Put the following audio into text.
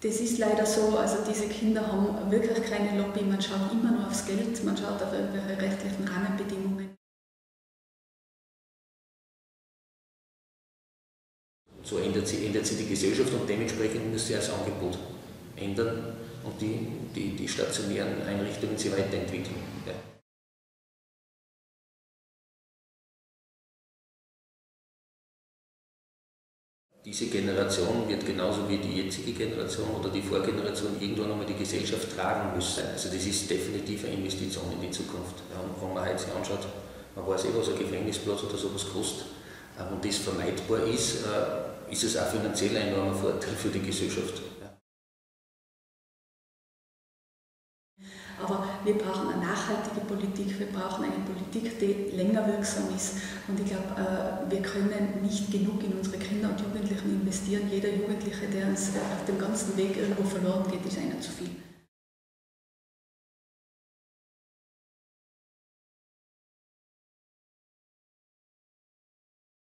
Das ist leider so, also diese Kinder haben wirklich keine Lobby, man schaut immer nur aufs Geld, man schaut auf irgendwelche rechtlichen Rahmenbedingungen. So ändert sich, ändert die Gesellschaft und dementsprechend muss sich das Angebot ändern und die, die, die stationären Einrichtungen sich weiterentwickeln. Ja. Diese Generation wird genauso wie die jetzige Generation oder die Vorgeneration irgendwann einmal die Gesellschaft tragen müssen. Also das ist definitiv eine Investition in die Zukunft. Und wenn man heute sich anschaut, man weiß eh, was ein Gefängnisplatz oder sowas kostet, ähm, und das vermeidbar ist, äh, ist es auch finanziell ein enormer Vorteil für die Gesellschaft. Aber wir brauchen eine nachhaltige Politik, wir brauchen eine Politik, die länger wirksam ist. Und ich glaube, äh, wir können nicht genug in unsere Kinder und Jugendlichen investieren. Jeder Jugendliche, der auf dem ganzen Weg irgendwo verloren geht, ist einer zu viel.